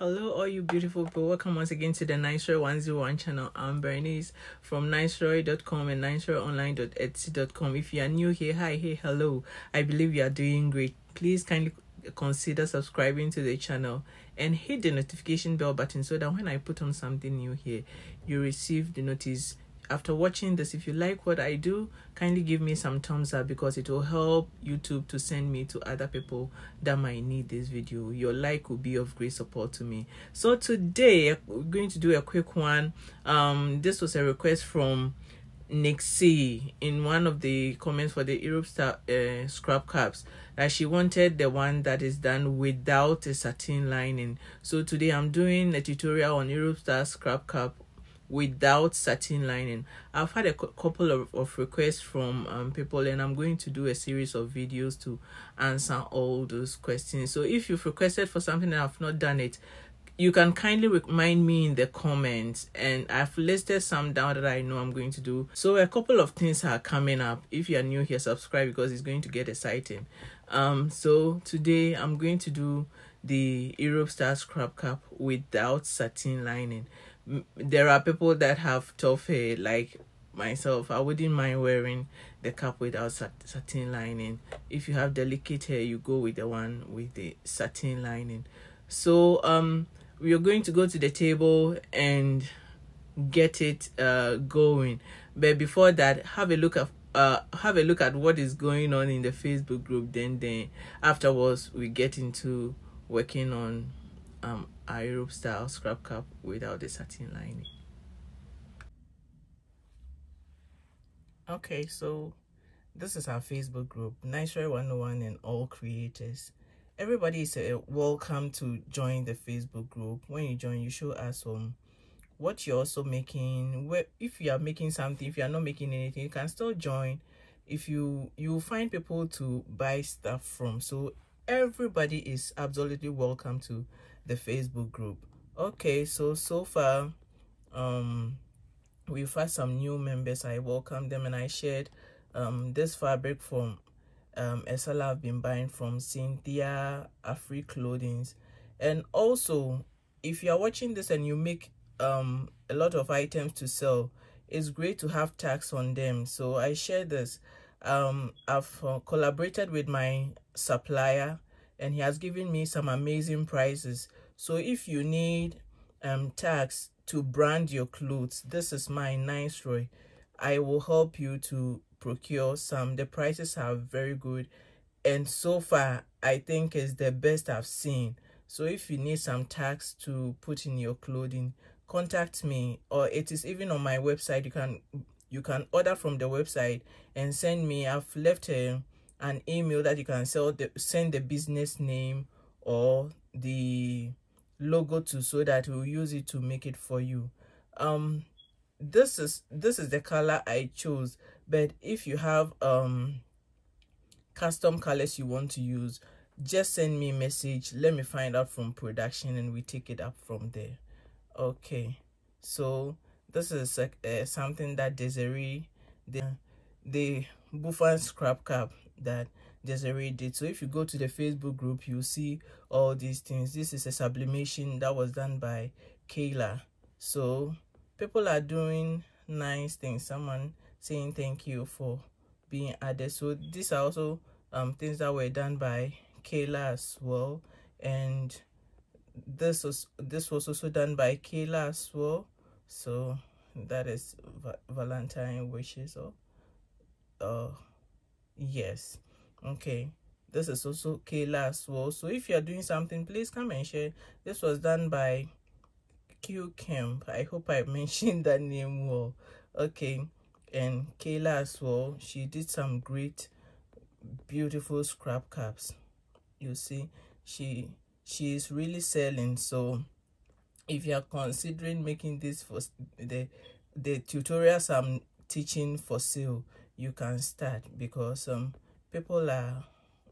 Hello, all you beautiful people. Welcome once again to the Niceroy 101 channel. I'm Bernice from niceroy.com and niceroyonline.etsy.com. If you are new here, hi, hey, hello. I believe you are doing great. Please kindly consider subscribing to the channel and hit the notification bell button so that when I put on something new here, you receive the notice after watching this if you like what i do kindly give me some thumbs up because it will help youtube to send me to other people that might need this video. Your like will be of great support to me. So today we're going to do a quick one. Um this was a request from Nixie in one of the comments for the Europe Star uh, scrub caps that she wanted the one that is done without a satin lining. So today I'm doing a tutorial on Europe Star scrub cap without satin lining. I've had a couple of, of requests from um, people and i'm going to do a series of videos to answer all those questions. So if you've requested for something and i've not done it you can kindly remind me in the comments and i've listed some down that i know i'm going to do. So a couple of things are coming up. If you are new here subscribe because it's going to get exciting. Um so today i'm going to do the europe star scrub cap without satin lining there are people that have tough hair like myself. I wouldn't mind wearing the cap without satin lining. If you have delicate hair you go with the one with the satin lining. So um we are going to go to the table and get it uh going. But before that have a look at uh have a look at what is going on in the facebook group. Then then afterwards we get into working on um a style scrub cap without the satin lining. Okay, so this is our Facebook group, Niceroy 101 and all creators. Everybody is uh, welcome to join the Facebook group. When you join, you show us um, what you're also making. Where if you are making something, if you are not making anything, you can still join. If you you find people to buy stuff from, so everybody is absolutely welcome to the facebook group. Okay so so far um we've had some new members. I welcome them and i shared um this fabric from um Esala I've been buying from Cynthia Afrique Clothings. And also if you are watching this and you make um a lot of items to sell it's great to have tags on them. So I share this. Um I've uh, collaborated with my supplier and he has given me some amazing prices. So if you need um tags to brand your clothes this is my Niceroy. I will help you to procure some. The prices are very good. And so far i think is the best i've seen. So if you need some tags to put in your clothing contact me. Or it is even on my website. You can you can order from the website and send me. I've left a an email that you can sell the send the business name or the logo to so that we'll use it to make it for you. Um this is this is the color i chose but if you have um custom colors you want to use just send me a message. Let me find out from production and we take it up from there. Okay. So this is uh, something that Desiree the the bouffant scrub cap that Desiree did. So if you go to the Facebook group, you'll see all these things. This is a sublimation that was done by Kayla. So people are doing nice things. Someone saying thank you for being added. So these are also um things that were done by Kayla as well. And this was this was also done by Kayla as well. So that is Valentine wishes or uh yes. Okay. This is also Kayla as well. So if you're doing something please come and share. This was done by Q Camp I hope I mentioned that name well. Okay. And Kayla as well. She did some great beautiful scrub caps. You see she she is really selling. So if you are considering making this for the the tutorials i'm teaching for sale you can start because um people are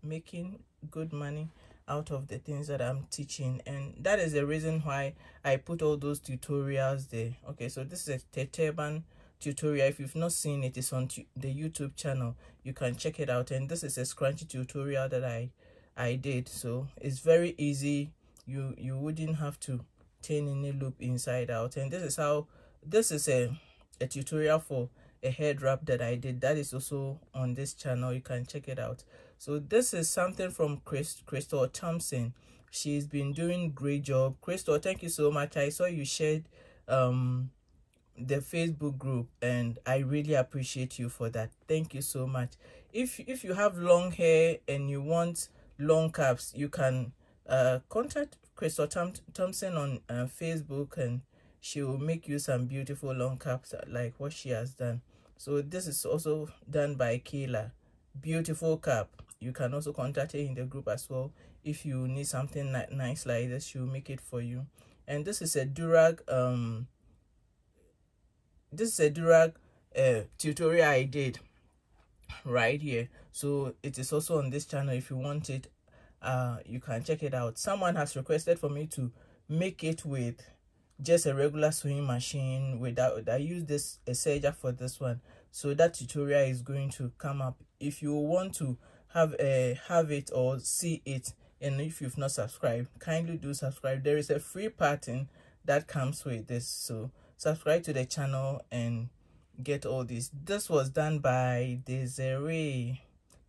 making good money out of the things that i'm teaching. And that is the reason why i put all those tutorials there. Okay so this is a turban tutorial. If you've not seen it it's on the youtube channel. You can check it out. And this is a scrunchy tutorial that i i did. So it's very easy. You you wouldn't have to turn any loop inside out. And this is how this is a, a tutorial for a head wrap that i did that is also on this channel you can check it out. So this is something from Chris, crystal thompson. She's been doing great job. Crystal thank you so much. I saw you shared um the facebook group and i really appreciate you for that. Thank you so much. If if you have long hair and you want long caps you can uh contact crystal Thom thompson on uh, facebook and she will make you some beautiful long caps like what she has done so this is also done by kayla. Beautiful cap. You can also contact her in the group as well. If you need something nice like this she'll make it for you. And this is a durag um this is a durag uh, tutorial i did right here. So it is also on this channel. If you want it uh you can check it out. Someone has requested for me to make it with just a regular sewing machine without i use this a serger for this one. So that tutorial is going to come up. If you want to have a have it or see it and if you've not subscribed kindly do subscribe. There is a free pattern that comes with this. So subscribe to the channel and get all this. This was done by desiree.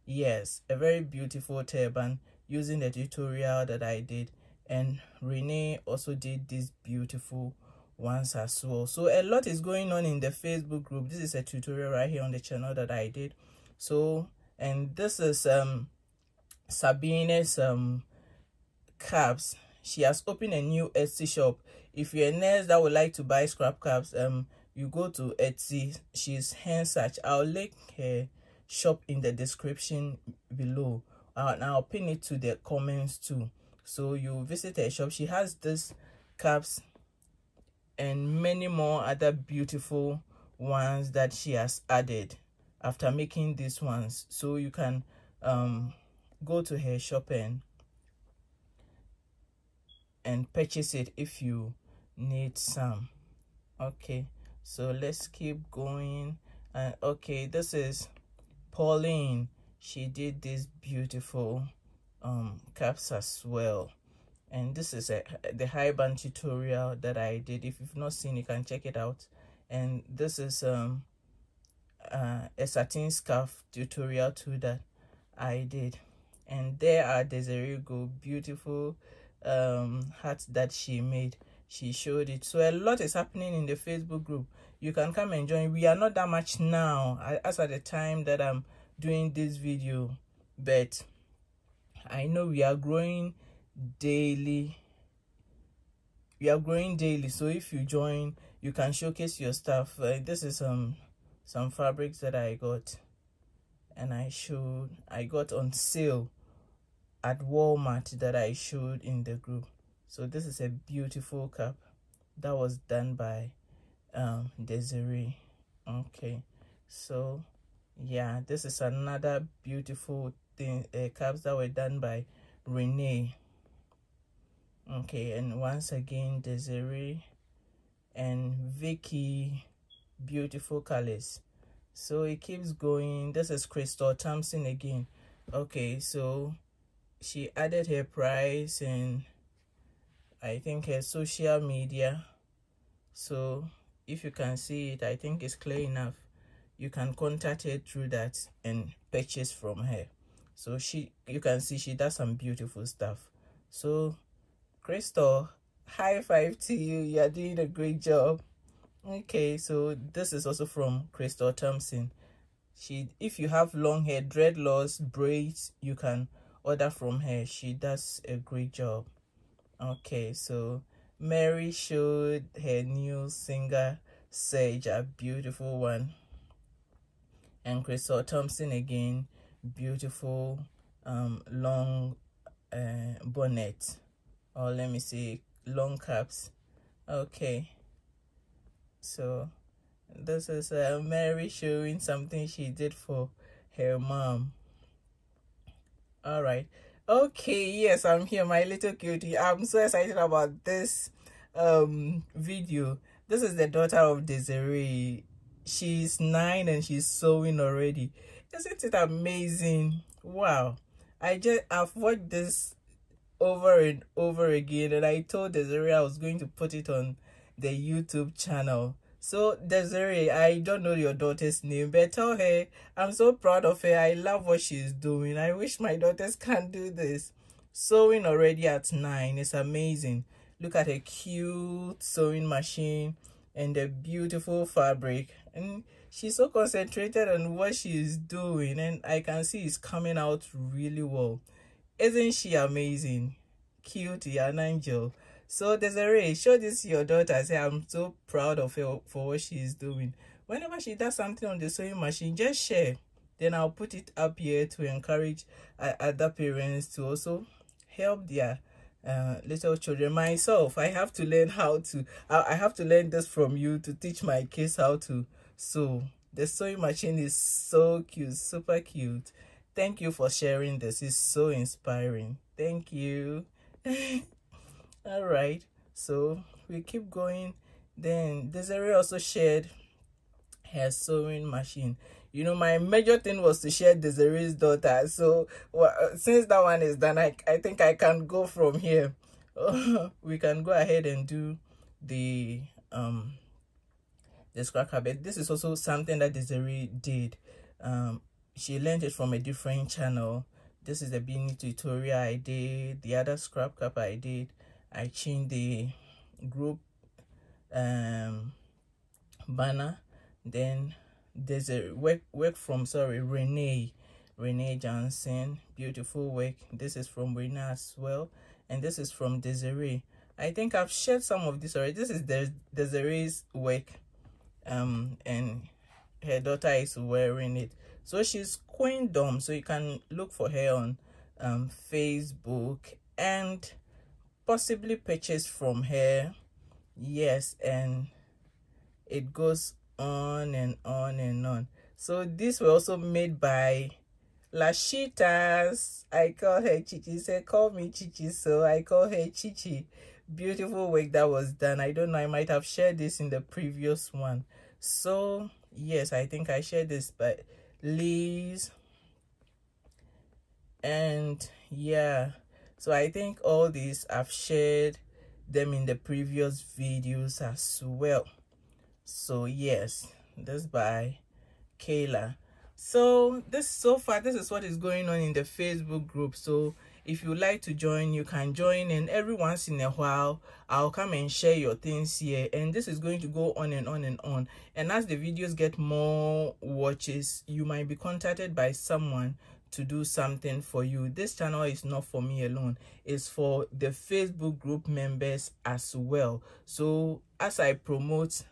Yes a very beautiful turban using the tutorial that i did and renee also did these beautiful ones as well so a lot is going on in the facebook group this is a tutorial right here on the channel that i did so and this is um Sabine's um caps. She has opened a new Etsy shop. If you're a nurse that would like to buy scrub caps, um, you go to Etsy. She's hensach. I'll link her shop in the description below. And I'll pin it to the comments too. So you visit her shop. She has this caps and many more other beautiful ones that she has added after making these ones. So you can um, go to her shop and and purchase it if you need some. Okay. So let's keep going. And uh, okay. This is pauline. She did this beautiful um caps as well. And this is a the high band tutorial that i did. If you've not seen you can check it out. And this is um uh, a satin scarf tutorial too that I did. And there are Desiree Go beautiful um hats that she made. She showed it. So a lot is happening in the Facebook group. You can come and join. We are not that much now as at the time that I'm doing this video. But I know we are growing daily we are growing daily so if you join you can showcase your stuff uh, this is um some fabrics that I got and I showed I got on sale at Walmart that I showed in the group. So this is a beautiful cap that was done by um, Desiree. Okay, so yeah, this is another beautiful thing uh, caps that were done by Renee. Okay, and once again Desiree and Vicky beautiful colors. So it keeps going. This is crystal thompson again. Okay so she added her price and i think her social media. So if you can see it i think it's clear enough. You can contact her through that and purchase from her so she you can see she does some beautiful stuff. So crystal high five to you. You're doing a great job. Okay so this is also from crystal thompson. She if you have long hair dreadlocks braids you can order from her. She does a great job. Okay so mary showed her new singer sage a beautiful one. And crystal thompson again beautiful um long uh, bonnet or let me see long caps okay so this is uh, Mary showing something she did for her mom. All right. Okay, yes, I'm here, my little cutie. I'm so excited about this um video. This is the daughter of Desiree. She's nine and she's sewing already. Isn't it amazing? Wow. I just I've watched this over and over again and i told desiree i was going to put it on the youtube channel. So desiree i don't know your daughter's name but tell her i'm so proud of her. I love what she's doing. I wish my daughters can do this. Sewing already at nine is amazing. Look at a cute sewing machine and the beautiful fabric. And she's so concentrated on what she's doing and i can see it's coming out really well. Isn't she amazing? Cutie an angel. So desiree show this to your daughter. Say i'm so proud of her for what she's doing. Whenever she does something on the sewing machine just share. Then i'll put it up here to encourage uh, other parents to also help their uh, little children. Myself i have to learn how to I, have to learn this from you to teach my kids how to sew the sewing machine is so cute super cute. Thank you for sharing this. It's so inspiring. Thank you. All right. So we keep going. Then desiree also shared her sewing machine. You know my major thing was to share desiree's daughter. So well, since that one is done i, I think i can go from here. We can go ahead and do the um the scrap carpet this is also something that desiree did. Um she learned it from a different channel. This is the beanie tutorial i did. The other scrap cup i did i changed the group um banner. Then there's a work work from sorry renee renee johnson. Beautiful work. This is from renee as well. And this is from desiree. I think i've shared some of this already. This is Des desiree's work um and her daughter is wearing it so she's queendom so you can look for her on um facebook and possibly purchase from her yes and it goes on and on and on. So these were also made by Lashitas. I call her Chichi. Say, call me Chichi. So I call her Chichi. Beautiful work that was done. I don't know. I might have shared this in the previous one. So yes, I think I shared this but Liz. And yeah. So I think all these I've shared them in the previous videos as well so yes this by kayla so this so far this is what is going on in the facebook group so if you like to join you can join and every once in a while i'll come and share your things here and this is going to go on and on and on. And as the videos get more watches you might be contacted by someone to do something for you. This channel is not for me alone. It's for the facebook group members as well. So as i promote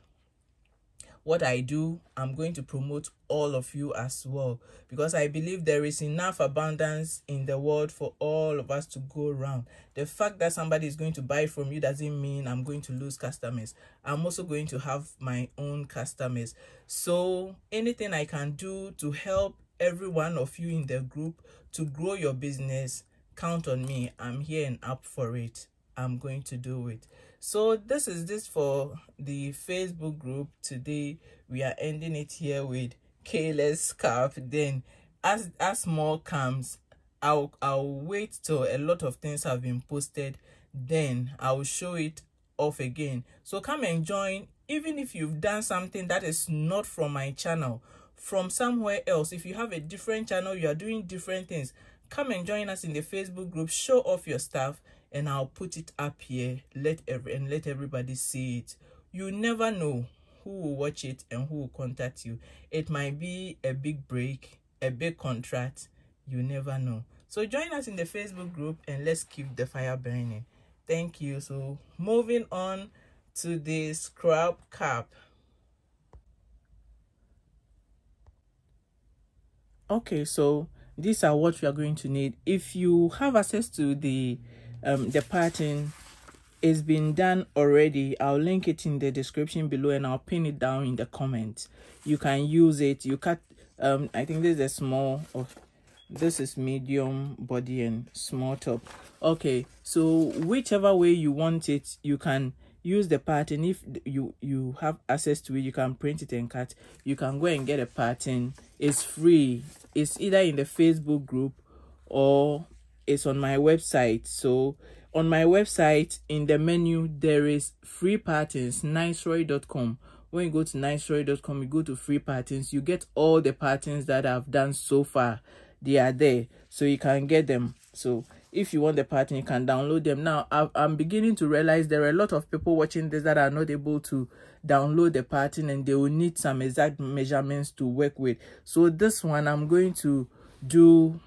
what I do, I'm going to promote all of you as well because I believe there is enough abundance in the world for all of us to go around. The fact that somebody is going to buy from you doesn't mean I'm going to lose customers. I'm also going to have my own customers. So anything I can do to help every one of you in the group to grow your business, count on me. I'm here and up for it. I'm going to do it so this is this for the facebook group. Today we are ending it here with Kayla's scarf then as as more comes i'll i'll wait till a lot of things have been posted. Then i'll show it off again. So come and join. Even if you've done something that is not from my channel from somewhere else if you have a different channel you are doing different things come and join us in the facebook group. Show off your stuff and I'll put it up here. Let every and let everybody see it. You never know who will watch it and who will contact you. It might be a big break a big contract. You never know. So join us in the facebook group and let's keep the fire burning. Thank you. So moving on to the scrub cap okay so these are what we are going to need. If you have access to the um, the pattern is been done already. I'll link it in the description below and i'll pin it down in the comments you can use it. You cut um i think this is a small oh, this is medium body and small top. Okay so whichever way you want it you can use the pattern. If you you have access to it you can print it and cut. You can go and get a pattern. It's free. It's either in the facebook group or is on my website. So on my website in the menu there is free patterns niceroy.com when you go to niceroy.com you go to free patterns. You get all the patterns that i've done so far. They are there so you can get them. So if you want the pattern you can download them. Now i'm beginning to realize there are a lot of people watching this that are not able to download the pattern and they will need some exact measurements to work with. So this one i'm going to do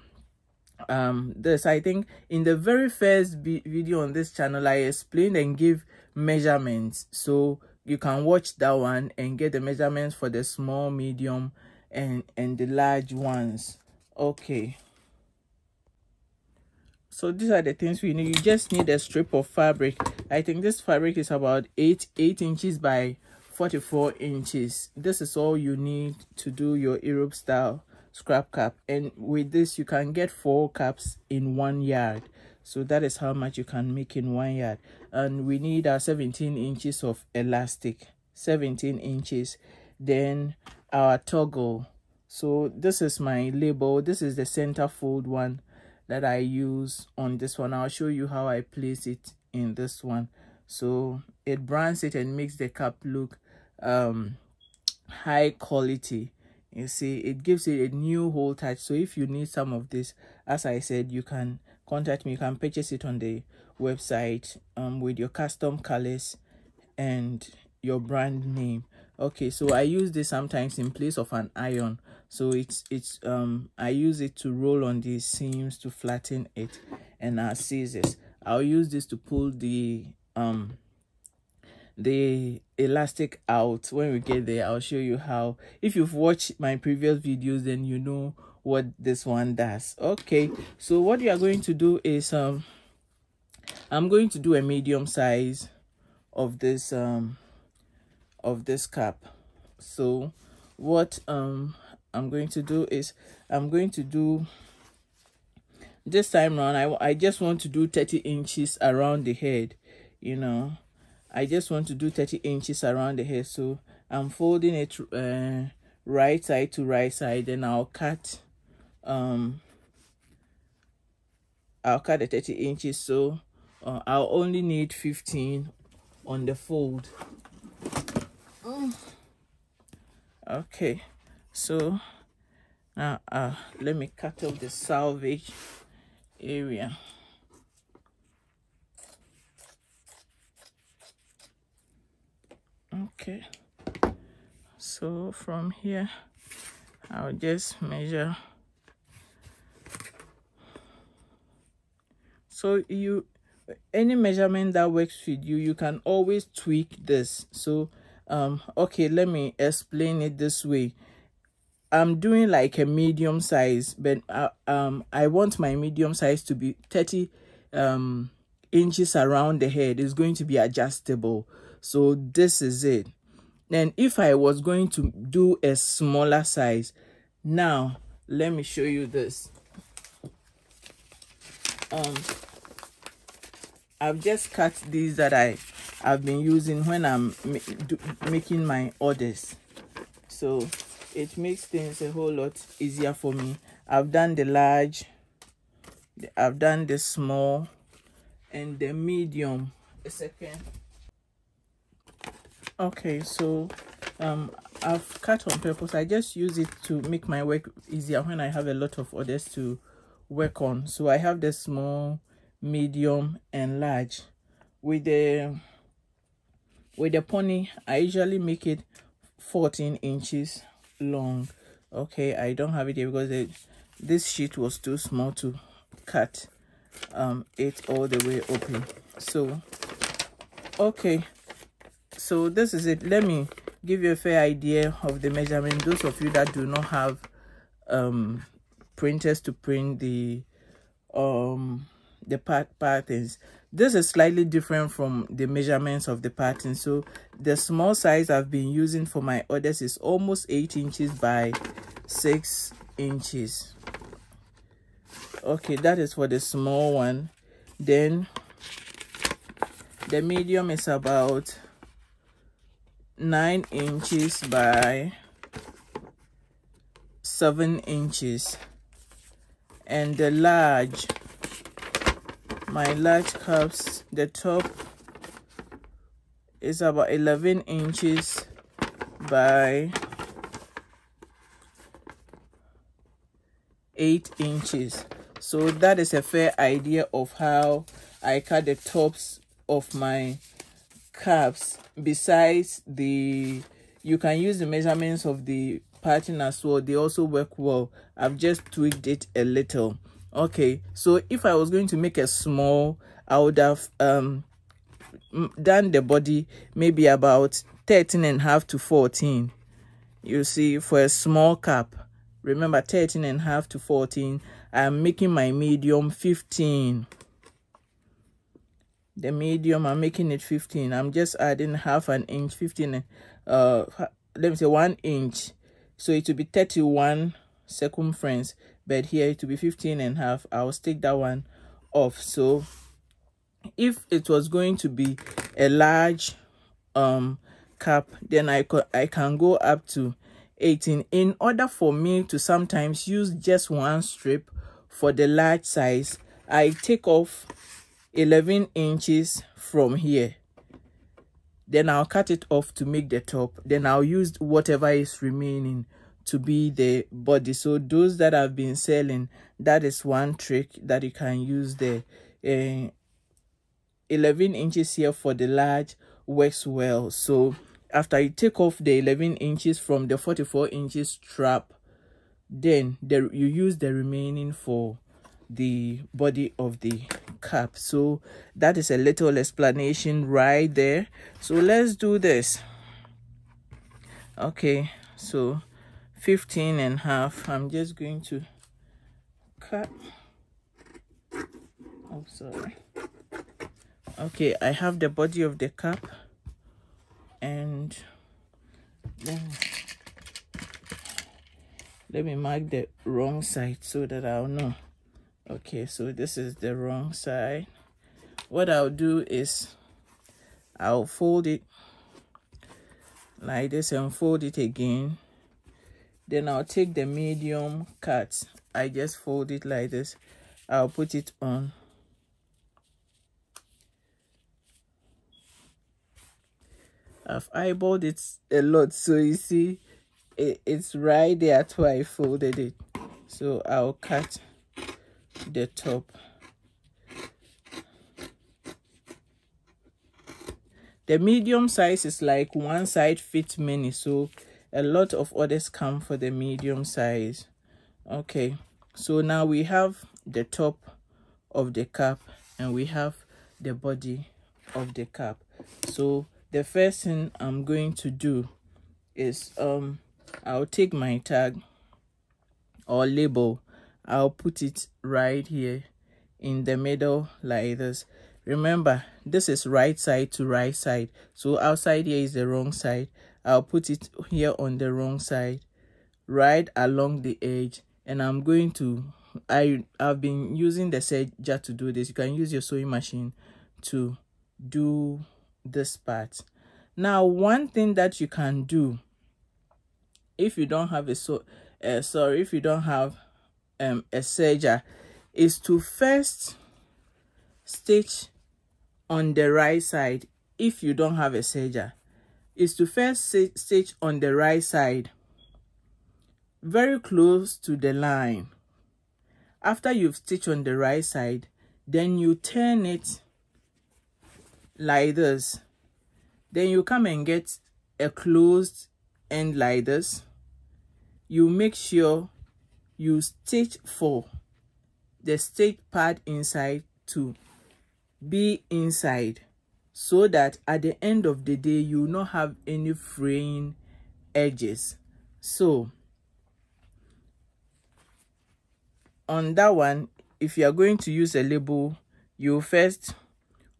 um this. I think in the very first video on this channel i explained and give measurements. So you can watch that one and get the measurements for the small medium and and the large ones. Okay. So these are the things we need. You just need a strip of fabric. I think this fabric is about eight eight inches by 44 inches. This is all you need to do your europe style scrub cap. And with this you can get four caps in one yard. So that is how much you can make in one yard. And we need our 17 inches of elastic. 17 inches. Then our toggle. So this is my label. This is the center fold one that i use on this one. I'll show you how i place it in this one. So it brands it and makes the cap look um high quality you see it gives it a new whole touch. So if you need some of this as i said you can contact me. You can purchase it on the website um with your custom colors and your brand name. Okay so i use this sometimes in place of an iron. So it's it's um i use it to roll on these seams to flatten it and our scissors. I'll use this to pull the um the elastic out. When we get there i'll show you how. If you've watched my previous videos then you know what this one does. Okay so what you are going to do is um i'm going to do a medium size of this um of this cap so what um i'm going to do is i'm going to do this time around i i just want to do 30 inches around the head you know I just want to do 30 inches around the hair so I'm folding it uh, right side to right side then I'll cut um I'll cut the 30 inches so uh, I'll only need 15 on the fold. Okay so now uh let me cut off the selvage area okay. So from here I'll just measure. So you any measurement that works with you you can always tweak this. So um okay let me explain it this way. I'm doing like a medium size but uh, um i want my medium size to be 30 um inches around the head. It's going to be adjustable. So this is it then if i was going to do a smaller size now let me show you this. Um i've just cut these that i have been using when i'm making my orders. So it makes things a whole lot easier for me. I've done the large i've done the small and the medium. A second okay so um i've cut on purpose. I just use it to make my work easier when i have a lot of orders to work on. So i have the small medium and large. With the with the pony i usually make it 14 inches long. Okay i don't have it here because this sheet was too small to cut um it all the way open. So okay so this is it. Let me give you a fair idea of the measurement. Those of you that do not have um printers to print the um the part patterns this is slightly different from the measurements of the pattern. So the small size i've been using for my orders is almost eight inches by six inches. Okay that is for the small one. Then the medium is about 9 inches by 7 inches. And the large my large cups the top is about 11 inches by 8 inches. So that is a fair idea of how I cut the tops of my caps besides the you can use the measurements of the pattern as well. They also work well. I've just tweaked it a little. Okay so if I was going to make a small I would have um done the body maybe about 13 and a half to 14 you see for a small cap remember 13 and a half to 14 i'm making my medium 15 the medium i'm making it 15 i'm just adding half an inch 15 uh let me say one inch. So it will be 31 circumference but here it will be 15 and half. I'll take that one off. So if it was going to be a large um cap then i could i can go up to 18 in order for me to sometimes use just one strip for the large size i take off 11 inches from here. Then i'll cut it off to make the top. Then i'll use whatever is remaining to be the body. So those that i've been selling that is one trick that you can use there. Uh, 11 inches here for the large works well. So after you take off the 11 inches from the 44 inches strap then the, you use the remaining for the body of the cap. So that is a little explanation right there. So let's do this. Okay so 15 and a half. I'm just going to cut. Oh sorry. Okay i have the body of the cap and then let me mark the wrong side so that I'll know okay so this is the wrong side. What I'll do is I'll fold it like this and fold it again. Then I'll take the medium cut. I just fold it like this. I'll put it on. I've eyeballed it a lot so you see it, it's right there where I folded it. So I'll cut the top. The medium size is like one side fits many so a lot of orders come for the medium size. Okay so now we have the top of the cap and we have the body of the cap. So the first thing I'm going to do is um I'll take my tag or label I'll put it right here in the middle like this. Remember this is right side to right side. So outside here is the wrong side. I'll put it here on the wrong side right along the edge. And I'm going to I I've been using the serger to do this. You can use your sewing machine to do this part. Now one thing that you can do if you don't have a so uh, sorry if you don't have um a serger is to first stitch on the right side if you don't have a serger is to first stitch on the right side very close to the line. After you've stitched on the right side then you turn it like this. Then you come and get a closed end like this. You make sure you stitch for the stitch part inside to be inside so that at the end of the day you will not have any fraying edges. So on that one if you are going to use a label you first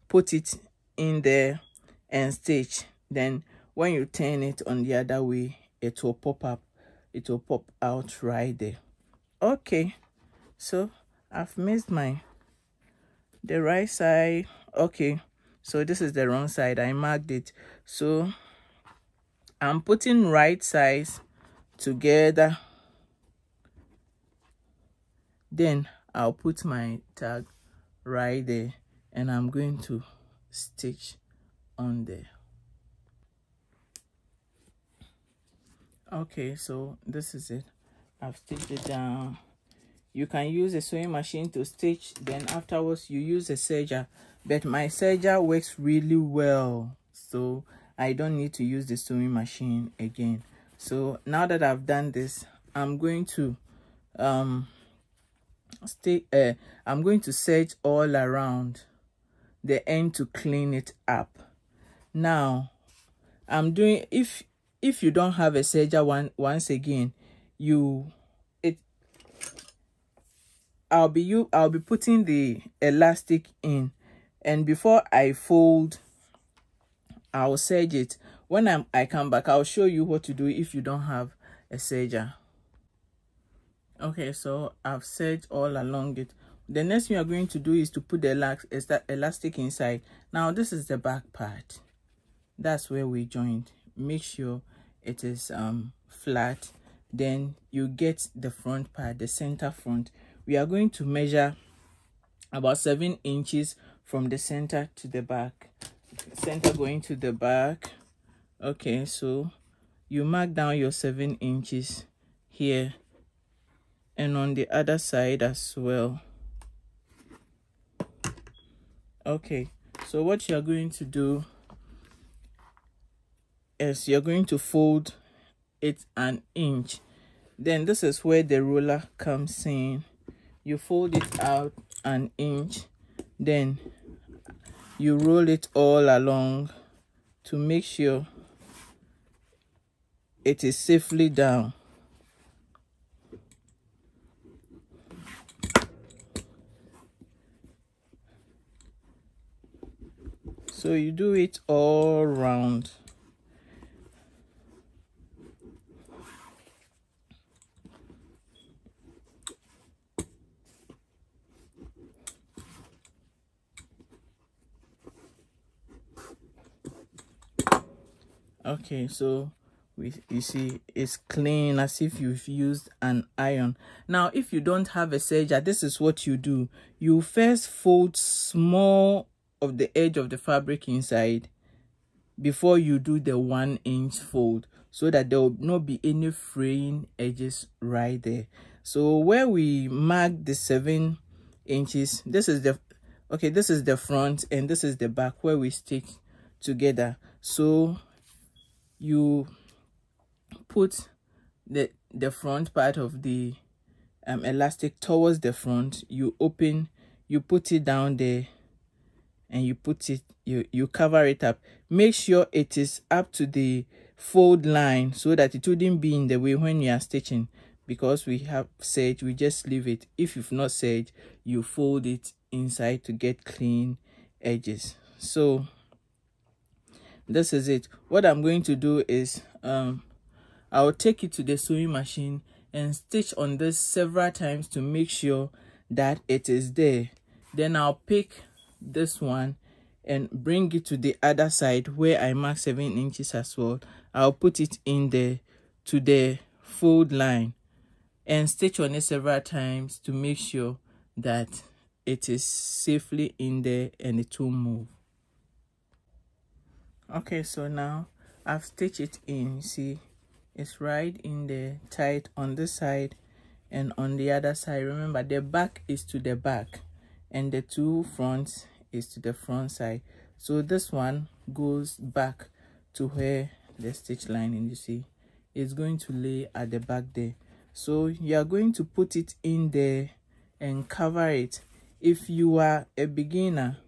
put it in there and stitch. Then when you turn it on the other way it will pop up. It will pop out right there okay so i've missed my the right side. Okay so this is the wrong side. I marked it. So i'm putting right sides together. Then i'll put my tag right there and I'm going to stitch on there. Okay so this is it I've stitched it down. You can use a sewing machine to stitch then afterwards you use a serger. But my serger works really well so I don't need to use the sewing machine again. So now that I've done this I'm going to um stay uh, I'm going to serge all around the end to clean it up. Now I'm doing if if you don't have a serger one once again you it I'll be you I'll be putting the elastic in. And before I fold I'll serge it. When I'm, I come back I'll show you what to do if you don't have a serger. Okay so I've serged all along it. The next thing you're going to do is to put the elastic inside. Now this is the back part. That's where we joined. Make sure it is um flat then you get the front part the center front. We are going to measure about seven inches from the center to the back. Center going to the back. Okay so you mark down your seven inches here and on the other side as well. Okay so what you're going to do is you're going to fold it an inch. Then this is where the ruler comes in. You fold it out an inch. Then you roll it all along to make sure it is safely down. So you do it all round okay so we you see it's clean as if you've used an iron. Now if you don't have a serger this is what you do. You first fold small of the edge of the fabric inside before you do the one inch fold so that there will not be any fraying edges right there. So where we mark the seven inches this is the okay this is the front and this is the back where we stick together. So you put the the front part of the um, elastic towards the front you open you put it down there and you put it you you cover it up. Make sure it is up to the fold line so that it wouldn't be in the way when you are stitching because we have said we just leave it. If you've not said you fold it inside to get clean edges. So this is it. What i'm going to do is um i'll take it to the sewing machine and stitch on this several times to make sure that it is there. Then i'll pick this one and bring it to the other side where i mark seven inches as well. I'll put it in there to the fold line and stitch on it several times to make sure that it is safely in there and it won't move okay so now I've stitched it in see. It's right in there tight on this side and on the other side. Remember the back is to the back and the two fronts is to the front side. So this one goes back to where the stitch line and you see. It's going to lay at the back there. So you are going to put it in there and cover it. If you are a beginner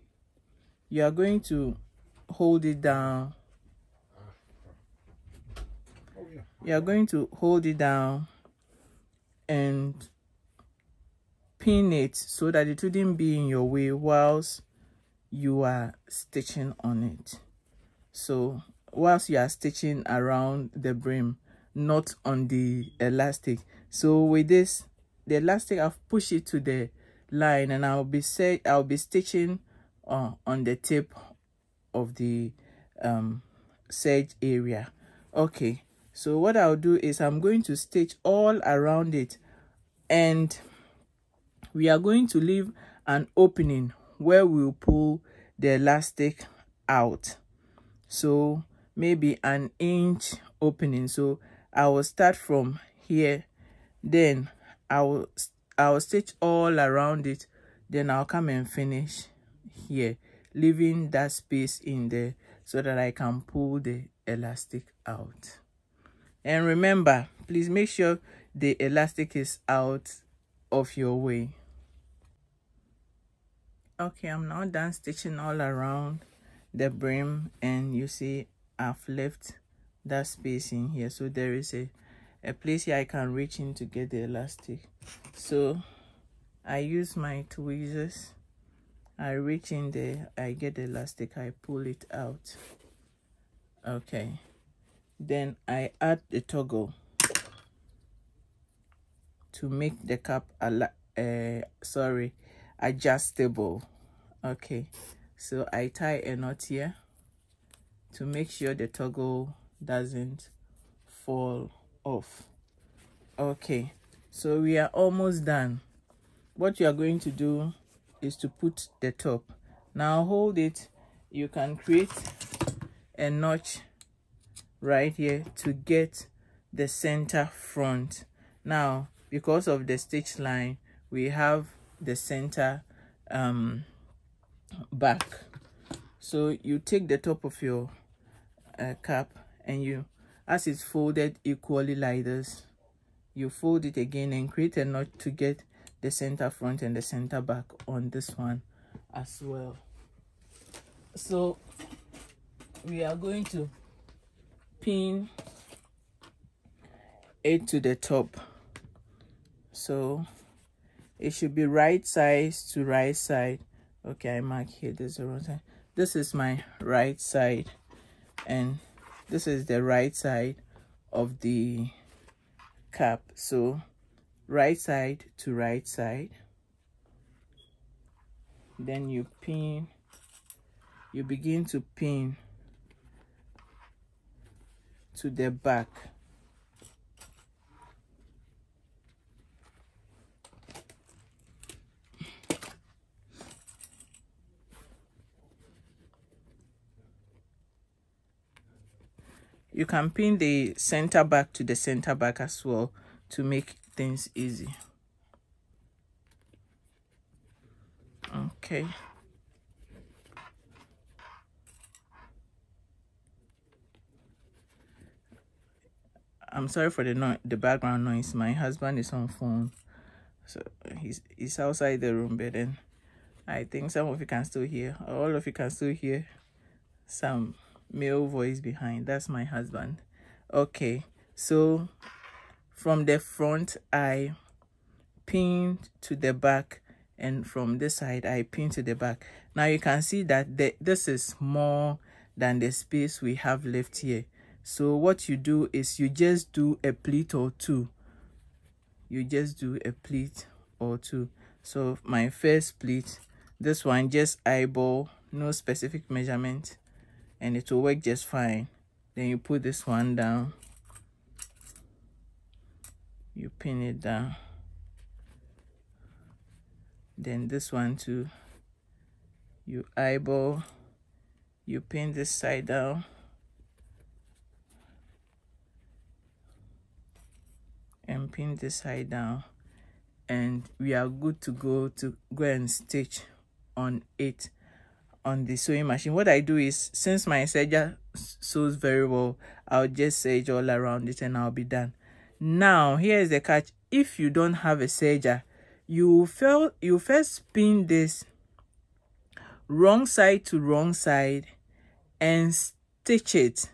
you are going to hold it down. You're going to hold it down and pin it so that it wouldn't be in your way whilst you are stitching on it. So whilst you are stitching around the brim not on the elastic. So with this the elastic i've pushed it to the line and i'll be say i'll be stitching uh, on the tip of the um serge area. Okay so what i'll do is i'm going to stitch all around it and we are going to leave an opening where we'll pull the elastic out. So maybe an inch opening. So i will start from here. Then i will i will stitch all around it. Then i'll come and finish here leaving that space in there so that i can pull the elastic out. And remember please make sure the elastic is out of your way. Okay i'm now done stitching all around the brim and you see i've left that space in here. So there is a a place here i can reach in to get the elastic. So i use my tweezers i reach in there i get the elastic i pull it out. Okay. Then i add the toggle to make the cap uh, sorry adjustable. Okay. So i tie a knot here to make sure the toggle doesn't fall off. Okay. So we are almost done. What you are going to do is to put the top. Now hold it. You can create a notch right here to get the center front. Now because of the stitch line we have the center um, back. So you take the top of your uh, cap and you as it's folded equally like this you fold it again and create a notch to get the center front and the center back on this one as well. So we are going to pin it to the top. So it should be right size to right side. Okay i mark here this is wrong side. This is my right side. And this is the right side of the cap. So right side to right side. Then you pin you begin to pin to the back. You can pin the center back to the center back as well to make things easy okay I'm sorry for the no the background noise. My husband is on phone, so he's he's outside the room. But then I think some of you can still hear, all of you can still hear some male voice behind that's my husband okay so from the front i pinned to the back and from this side i pin to the back. Now you can see that the, this is more than the space we have left here. So what you do is you just do a pleat or two. You just do a pleat or two. So my first pleat this one just eyeball no specific measurement and it will work just fine. Then you put this one down you pin it down. Then this one too. You eyeball. You pin this side down. And pin this side down. And we are good to go to go and stitch on it on the sewing machine. What i do is since my serger sews very well i'll just serge all around it and i'll be done now here's the catch. If you don't have a serger you feel you first spin this wrong side to wrong side and stitch it.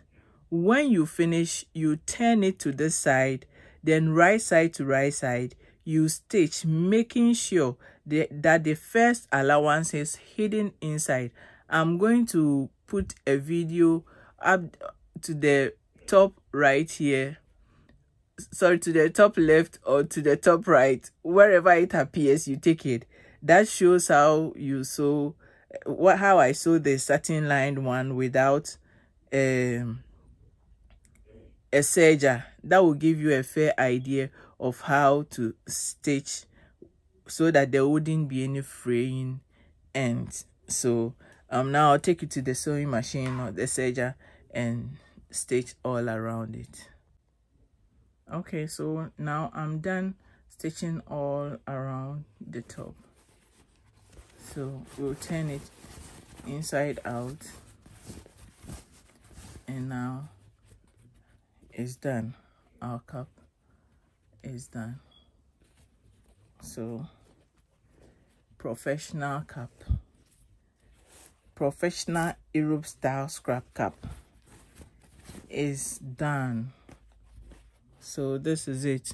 When you finish you turn it to this side then right side to right side you stitch making sure the, that the first allowance is hidden inside. I'm going to put a video up to the top right here sorry to the top left or to the top right wherever it appears you take it. That shows how you sew what how i sew the satin lined one without um, a serger that will give you a fair idea of how to stitch so that there wouldn't be any fraying end. So um now i'll take you to the sewing machine or the serger and stitch all around it okay so now i'm done stitching all around the top. So we'll turn it inside out. And now it's done. Our cup is done. So professional cup. Professional Europe style scrub cap is done so this is it.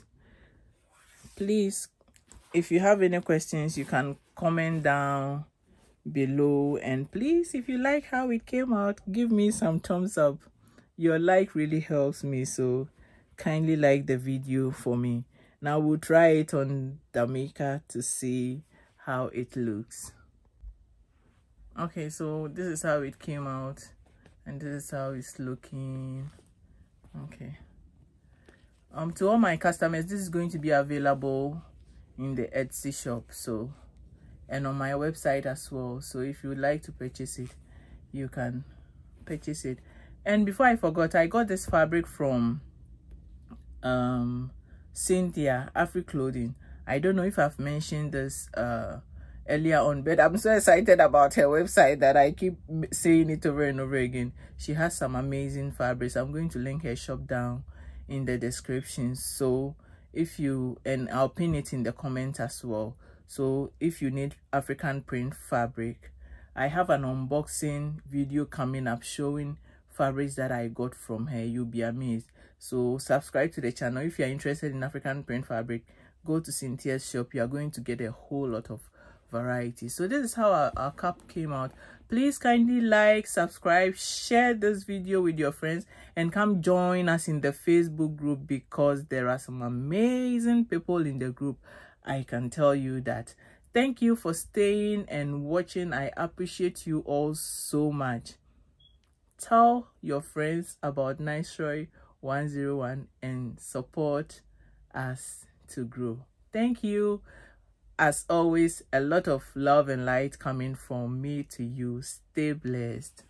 Please if you have any questions you can comment down below. And please if you like how it came out give me some thumbs up. Your like really helps me so kindly like the video for me. Now we'll try it on maker to see how it looks. Okay so this is how it came out and this is how it's looking. Okay um to all my customers this is going to be available in the etsy shop so and on my website as well. So if you would like to purchase it you can purchase it. And before i forgot i got this fabric from um cynthia Afrique clothing. I don't know if i've mentioned this uh earlier on but i'm so excited about her website that i keep saying it over and over again. She has some amazing fabrics. I'm going to link her shop down in the description. So if you and i'll pin it in the comment as well. So if you need african print fabric i have an unboxing video coming up showing fabrics that i got from her. You'll be amazed. So subscribe to the channel. If you're interested in african print fabric go to cynthia's shop. You are going to get a whole lot of variety. So this is how our, our cup came out please kindly like subscribe share this video with your friends and come join us in the facebook group because there are some amazing people in the group. I can tell you that. Thank you for staying and watching. I appreciate you all so much. Tell your friends about niceroy 101 and support us to grow. Thank you as always, a lot of love and light coming from me to you. Stay blessed.